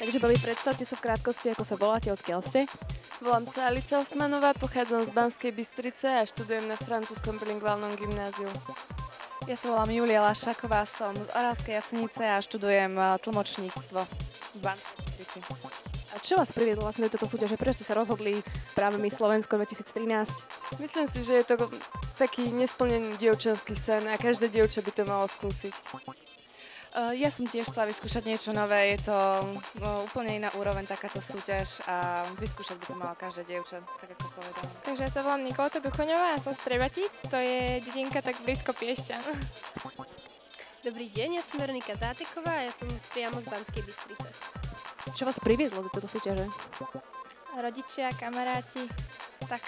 baví, predstavte sa v krátkosti, ako sa voláte, odkiaľ ste. Volám sa Alica Hoffmanová, pochádzam z Banskej Bystrice a študujem na francúzskom bilingválnom gymnáziu. Ja sa volám Julia Lašaková, som z Orávskej Jasenice a študujem eh, tlmočníctvo v Banskej Bystrici. A čo vás priviedlo vlastne do tejto súťaže? Prečo ste sa rozhodli práve my Slovensko 2013? Myslím si, že je to taký nesplnený dievčenský sen a každé dievča by to malo skúsiť. Uh, ja som tiež chcela vyskúšať niečo nové, je to no, úplne iná úroveň takáto súťaž a vyskúšať by to malo každé dievča, tak ako povedala. Takže ja sa volám Nikolta Duchoňová a som z Trebatic, to je dedinka tak blízko Piešťan. Dobrý deň, ja som Veronika Záteková a ja som priamo z Banskej Bystrice. Čo vás priviedlo do tejto súťaže? Rodičia, kamaráti, tak.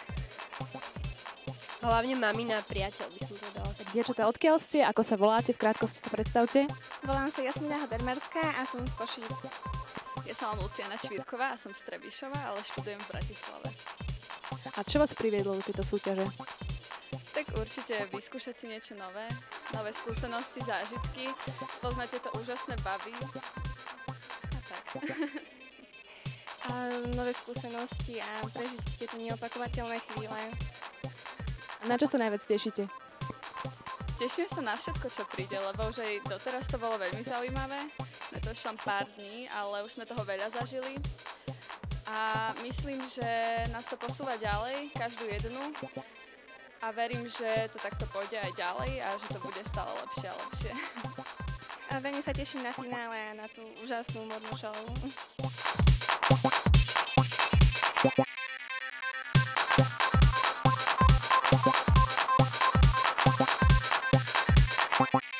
Hlavne mamina a priateľ by som povedala. Tak dievčatá, odkiaľ ste? Ako sa voláte? V krátkosti sa predstavte. Volám sa Jasmina Hadermerská a som z Košíc. Ja som Luciana Čvírková a som z Trebišova, ale študujem v Bratislave. A čo vás priviedlo do tejto súťaže? Tak určite vyskúšať si niečo nové, nové skúsenosti, zážitky, poznať tieto úžasné baby. A tak. A nové skúsenosti a prežiť tieto neopakovateľné chvíle. Na čo sa najviac tešíte? Teším sa na všetko, čo príde, lebo už aj doteraz to bolo veľmi zaujímavé. Sme to len pár dní, ale už sme toho veľa zažili. A myslím, že nás to posúva ďalej, každú jednu. A verím, že to takto pôjde aj ďalej a že to bude stále lepšie a lepšie. A veľmi sa teším na finále a na tú úžasnú modnú show. point.